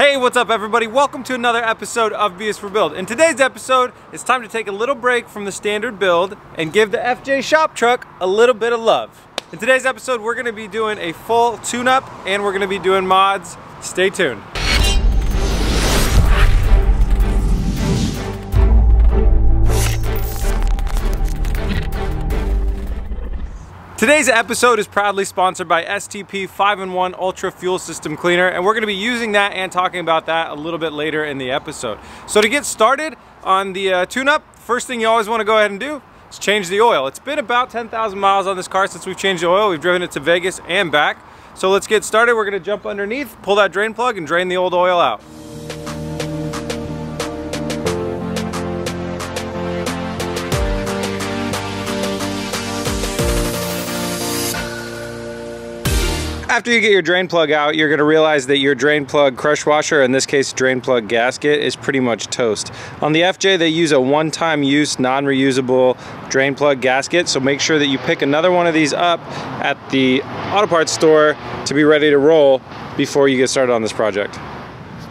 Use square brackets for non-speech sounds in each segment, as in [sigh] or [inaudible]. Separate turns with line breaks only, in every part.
Hey, what's up everybody? Welcome to another episode of B is for Build. In today's episode, it's time to take a little break from the standard build and give the FJ Shop Truck a little bit of love. In today's episode, we're gonna be doing a full tune-up and we're gonna be doing mods. Stay tuned. Today's episode is proudly sponsored by STP 5-in-1 Ultra Fuel System Cleaner and we're going to be using that and talking about that a little bit later in the episode. So to get started on the uh, tune-up, first thing you always want to go ahead and do is change the oil. It's been about 10,000 miles on this car since we've changed the oil. We've driven it to Vegas and back. So let's get started. We're going to jump underneath, pull that drain plug and drain the old oil out. After you get your drain plug out, you're gonna realize that your drain plug crush washer, in this case drain plug gasket, is pretty much toast. On the FJ, they use a one-time use, non-reusable drain plug gasket, so make sure that you pick another one of these up at the auto parts store to be ready to roll before you get started on this project.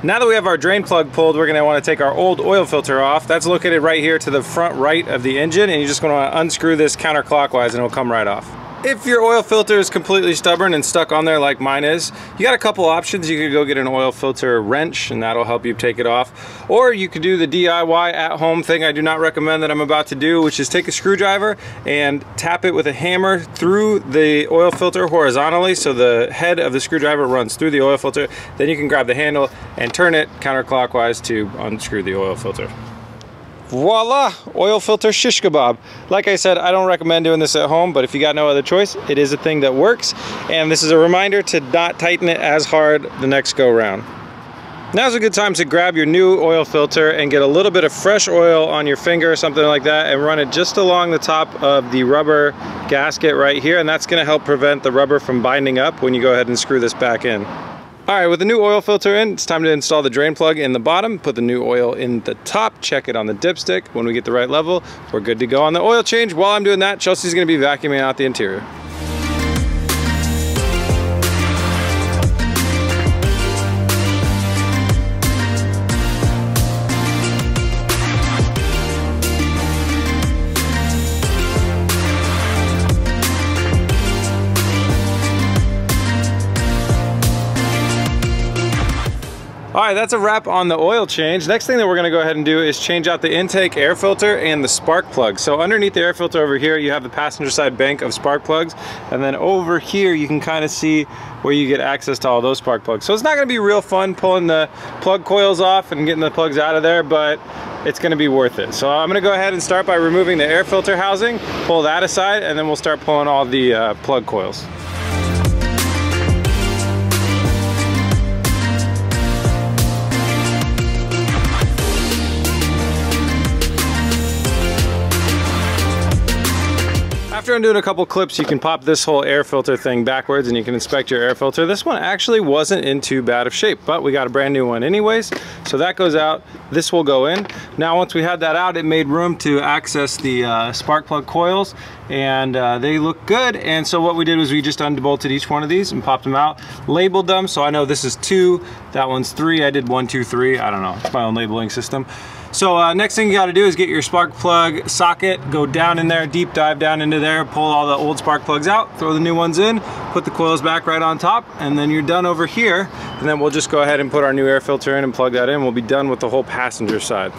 Now that we have our drain plug pulled, we're gonna wanna take our old oil filter off. That's located right here to the front right of the engine, and you're just gonna unscrew this counterclockwise and it'll come right off. If your oil filter is completely stubborn and stuck on there like mine is, you got a couple options. You could go get an oil filter wrench and that'll help you take it off. Or you could do the DIY at home thing I do not recommend that I'm about to do, which is take a screwdriver and tap it with a hammer through the oil filter horizontally so the head of the screwdriver runs through the oil filter. Then you can grab the handle and turn it counterclockwise to unscrew the oil filter voila oil filter shish kebab. Like i said i don't recommend doing this at home but if you got no other choice it is a thing that works. And this is a reminder to not tighten it as hard the next go round. Now's a good time to grab your new oil filter and get a little bit of fresh oil on your finger or something like that and run it just along the top of the rubber gasket right here. And that's going to help prevent the rubber from binding up when you go ahead and screw this back in. All right, with the new oil filter in, it's time to install the drain plug in the bottom, put the new oil in the top, check it on the dipstick. When we get the right level, we're good to go on the oil change. While I'm doing that, Chelsea's gonna be vacuuming out the interior. Right, that's a wrap on the oil change. Next thing that we're gonna go ahead and do is change out the intake air filter and the spark plug. So underneath the air filter over here, you have the passenger side bank of spark plugs. And then over here, you can kind of see where you get access to all those spark plugs. So it's not gonna be real fun pulling the plug coils off and getting the plugs out of there, but it's gonna be worth it. So I'm gonna go ahead and start by removing the air filter housing, pull that aside, and then we'll start pulling all the uh, plug coils. After undoing a couple clips, you can pop this whole air filter thing backwards and you can inspect your air filter. This one actually wasn't in too bad of shape, but we got a brand new one anyways. So that goes out, this will go in. Now once we had that out, it made room to access the uh, spark plug coils and uh, they look good. And so what we did was we just unbolted each one of these and popped them out, labeled them. So I know this is two, that one's three. I did one, two, three. I don't know, it's my own labeling system. So uh, next thing you gotta do is get your spark plug socket, go down in there, deep dive down into there, pull all the old spark plugs out, throw the new ones in, put the coils back right on top, and then you're done over here. And then we'll just go ahead and put our new air filter in and plug that in. We'll be done with the whole passenger side.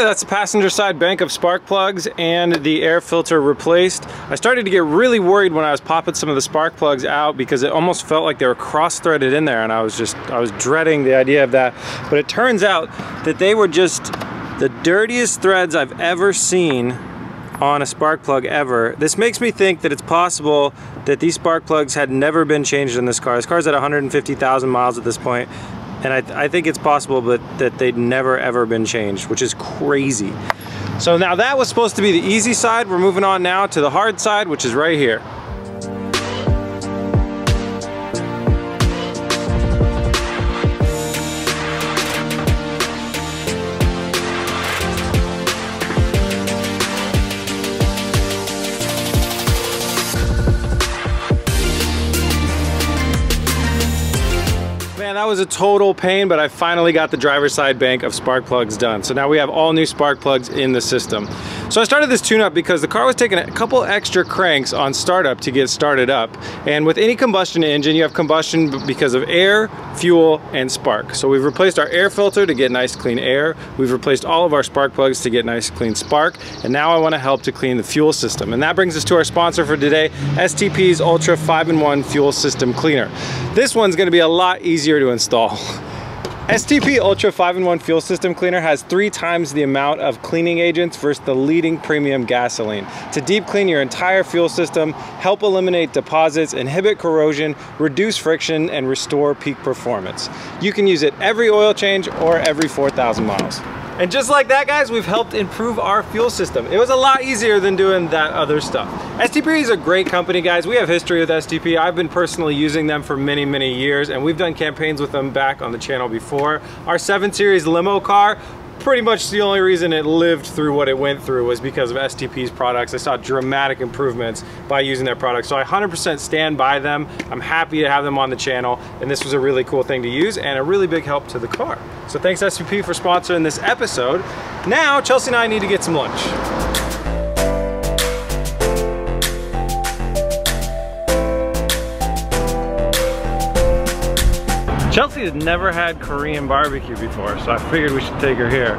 Okay, that's the passenger side bank of spark plugs and the air filter replaced. I started to get really worried when I was popping some of the spark plugs out because it almost felt like they were cross-threaded in there and I was just, I was dreading the idea of that. But it turns out that they were just the dirtiest threads I've ever seen on a spark plug ever. This makes me think that it's possible that these spark plugs had never been changed in this car. This car's at 150,000 miles at this point and I, I think it's possible but that they'd never ever been changed, which is crazy. So now that was supposed to be the easy side. We're moving on now to the hard side, which is right here. Man, that was a total pain, but I finally got the driver's side bank of spark plugs done. So now we have all new spark plugs in the system. So I started this tune-up because the car was taking a couple extra cranks on startup to get started up. And with any combustion engine, you have combustion because of air, fuel, and spark. So we've replaced our air filter to get nice clean air. We've replaced all of our spark plugs to get nice clean spark. And now I wanna help to clean the fuel system. And that brings us to our sponsor for today, STP's Ultra 5-in-1 Fuel System Cleaner. This one's gonna be a lot easier to install. [laughs] STP Ultra 5-in-1 Fuel System Cleaner has three times the amount of cleaning agents versus the leading premium gasoline. To deep clean your entire fuel system, help eliminate deposits, inhibit corrosion, reduce friction, and restore peak performance. You can use it every oil change or every 4,000 miles. And just like that, guys, we've helped improve our fuel system. It was a lot easier than doing that other stuff. STP is a great company, guys. We have history with STP. I've been personally using them for many, many years, and we've done campaigns with them back on the channel before. Our 7 Series limo car pretty much the only reason it lived through what it went through was because of STP's products. I saw dramatic improvements by using their products. So I 100% stand by them. I'm happy to have them on the channel. And this was a really cool thing to use and a really big help to the car. So thanks STP for sponsoring this episode. Now, Chelsea and I need to get some lunch. Chelsea has never had Korean barbecue before, so I figured we should take her here.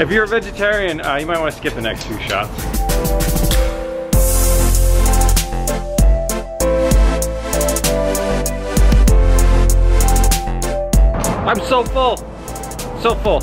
If you're a vegetarian, uh, you might want to skip the next two shots. I'm so full, so full.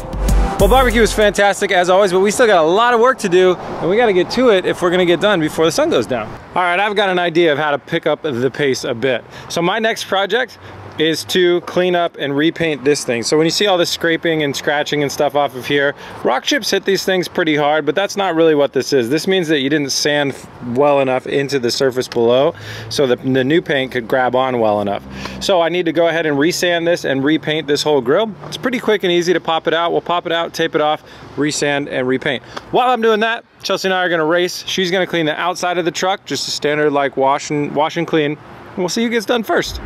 Well, barbecue is fantastic as always, but we still got a lot of work to do and we got to get to it if we're going to get done before the sun goes down. All right, I've got an idea of how to pick up the pace a bit. So my next project is to clean up and repaint this thing. So when you see all this scraping and scratching and stuff off of here, rock chips hit these things pretty hard, but that's not really what this is. This means that you didn't sand well enough into the surface below so that the new paint could grab on well enough. So I need to go ahead and resand this and repaint this whole grill. It's pretty quick and easy to pop it out. We'll pop it out, tape it off, resand and repaint. While I'm doing that, Chelsea and I are gonna race. She's gonna clean the outside of the truck, just a standard like wash and, wash and clean. We'll see who gets done first.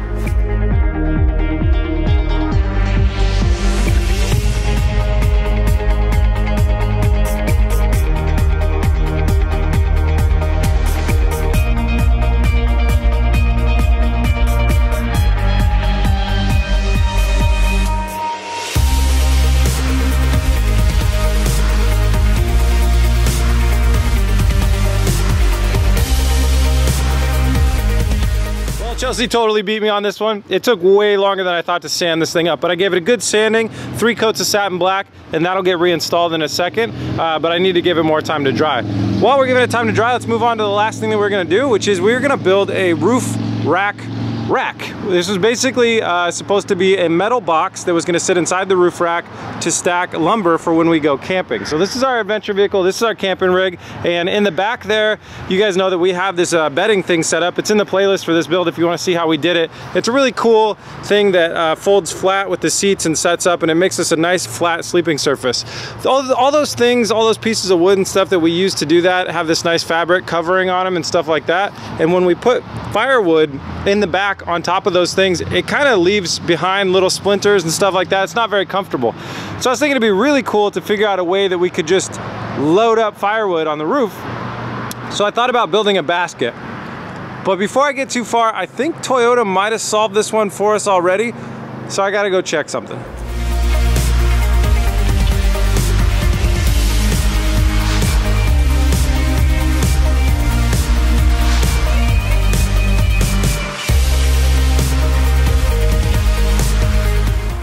Chelsea totally beat me on this one. It took way longer than I thought to sand this thing up, but I gave it a good sanding, three coats of satin black, and that'll get reinstalled in a second, uh, but I need to give it more time to dry. While we're giving it time to dry, let's move on to the last thing that we're gonna do, which is we're gonna build a roof rack rack. This was basically uh, supposed to be a metal box that was gonna sit inside the roof rack to stack lumber for when we go camping. So this is our adventure vehicle, this is our camping rig, and in the back there, you guys know that we have this uh, bedding thing set up. It's in the playlist for this build if you wanna see how we did it. It's a really cool thing that uh, folds flat with the seats and sets up and it makes us a nice flat sleeping surface. All, all those things, all those pieces of wood and stuff that we use to do that have this nice fabric covering on them and stuff like that. And when we put firewood in the back on top of those things, it kind of leaves behind little splinters and stuff like that. It's not very comfortable. So I was thinking it'd be really cool to figure out a way that we could just load up firewood on the roof. So I thought about building a basket. But before I get too far, I think Toyota might have solved this one for us already. So I gotta go check something.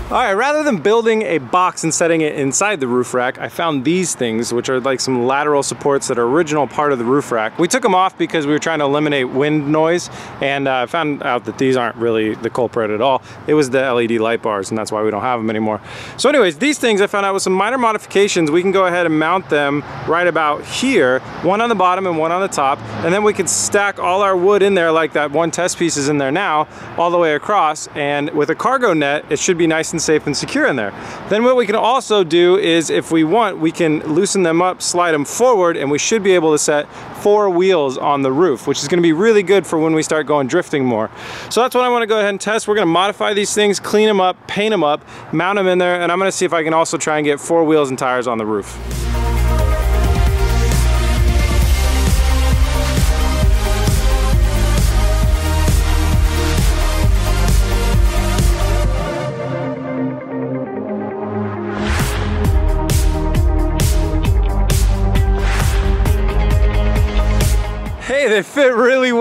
All right, rather than building a box and setting it inside the roof rack, I found these things, which are like some lateral supports that are original part of the roof rack. We took them off because we were trying to eliminate wind noise, and I uh, found out that these aren't really the culprit at all. It was the LED light bars, and that's why we don't have them anymore. So anyways, these things I found out with some minor modifications, we can go ahead and mount them right about here, one on the bottom and one on the top, and then we can stack all our wood in there like that one test piece is in there now, all the way across, and with a cargo net, it should be nice and safe and secure in there. Then what we can also do is if we want, we can loosen them up, slide them forward, and we should be able to set four wheels on the roof, which is gonna be really good for when we start going drifting more. So that's what I wanna go ahead and test. We're gonna modify these things, clean them up, paint them up, mount them in there, and I'm gonna see if I can also try and get four wheels and tires on the roof.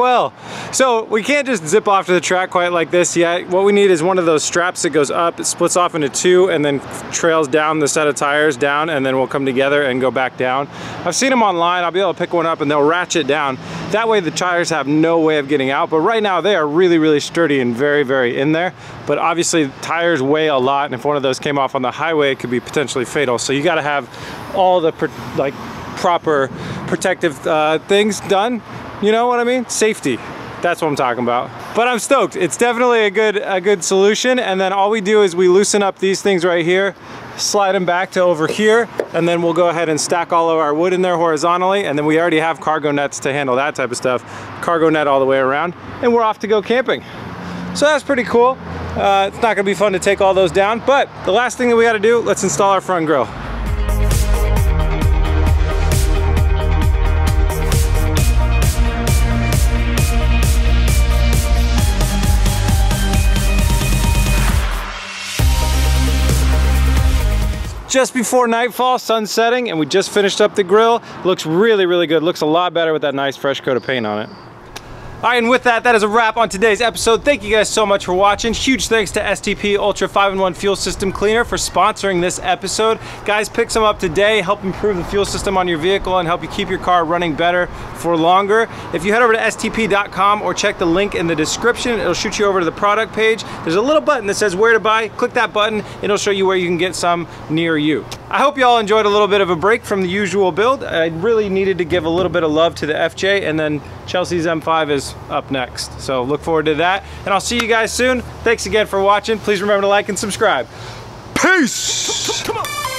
Well. So we can't just zip off to the track quite like this yet. What we need is one of those straps that goes up, it splits off into two and then trails down the set of tires down and then we'll come together and go back down. I've seen them online, I'll be able to pick one up and they'll ratchet down. That way the tires have no way of getting out, but right now they are really, really sturdy and very, very in there. But obviously tires weigh a lot and if one of those came off on the highway, it could be potentially fatal. So you gotta have all the like proper protective uh, things done. You know what I mean? Safety. That's what I'm talking about. But I'm stoked. It's definitely a good a good solution. And then all we do is we loosen up these things right here, slide them back to over here, and then we'll go ahead and stack all of our wood in there horizontally. And then we already have cargo nets to handle that type of stuff. Cargo net all the way around. And we're off to go camping. So that's pretty cool. Uh, it's not gonna be fun to take all those down, but the last thing that we gotta do, let's install our front grill. Just before nightfall, sun setting, and we just finished up the grill. Looks really, really good. Looks a lot better with that nice fresh coat of paint on it. All right, and with that, that is a wrap on today's episode. Thank you guys so much for watching. Huge thanks to STP Ultra 5-in-1 Fuel System Cleaner for sponsoring this episode. Guys, pick some up today, help improve the fuel system on your vehicle and help you keep your car running better for longer. If you head over to stp.com or check the link in the description, it'll shoot you over to the product page. There's a little button that says where to buy. Click that button, it'll show you where you can get some near you. I hope you all enjoyed a little bit of a break from the usual build. I really needed to give a little bit of love to the FJ and then Chelsea's M5 is up next. So look forward to that. And I'll see you guys soon. Thanks again for watching. Please remember to like and subscribe. Peace! Come on.